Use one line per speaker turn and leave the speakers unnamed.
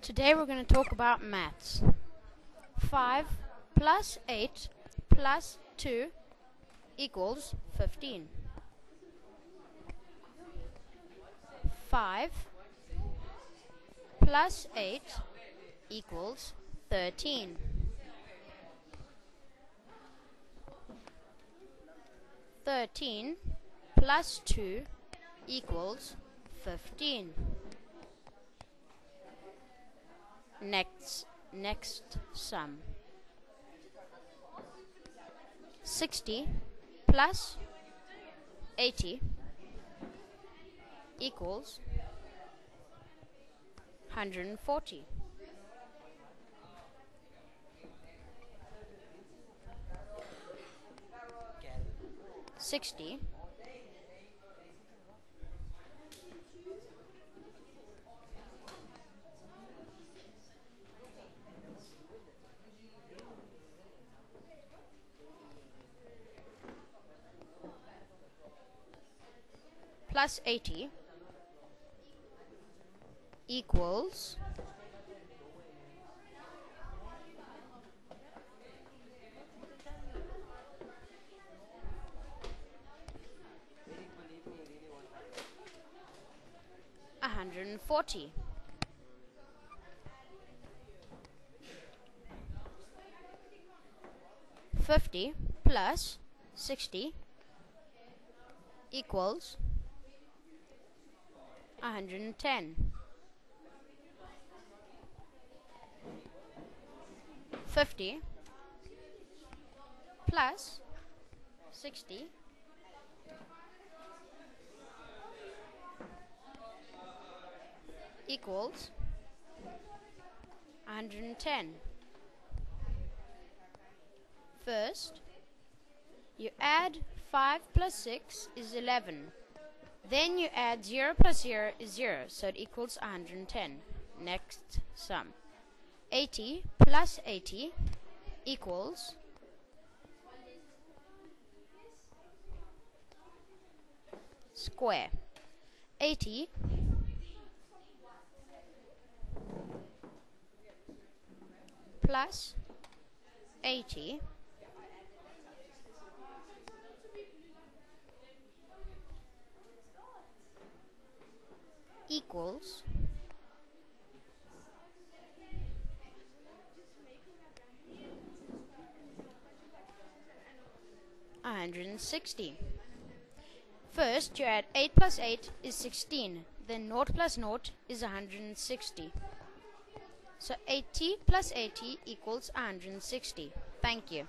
Today we're going to talk about maths. 5 plus 8 plus 2 equals 15. 5 plus 8 equals 13. 13 plus 2 equals 15. Next, next sum. 60 plus 80 equals 140. Sixty plus 80 equals hundred and forty. Fifty plus sixty equals 110. 50 plus 60 equals 110. First, you add 5 plus 6 is 11. Then you add 0 plus 0 is 0, so it equals 110. Next sum. 80 plus 80 equals square. 80 plus 80 equals hundred and sixty. First, you add 8 plus 8 is 16. Then 0 plus 0 is 160. So 80 plus 80 equals 160. Thank you.